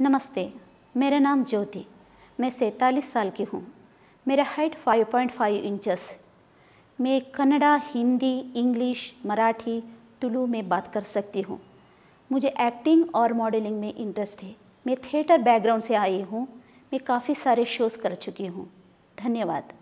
नमस्ते, मेरा नाम ज्योति। मैं सैंतालीस साल की हूँ। मेरा हाइट 5.5 इंचेस मैं कन्नड़ा, हिंदी, इंग्लिश, मराठी, तुलु में बात कर सकती हूँ। मुझे एक्टिंग और मॉडलिंग में इंटरेस्ट है। मैं थिएटर बैकग्राउंड से आई हूँ। मैं काफ़ी सारे शोज़ कर चुकी हूँ। धन्यवाद।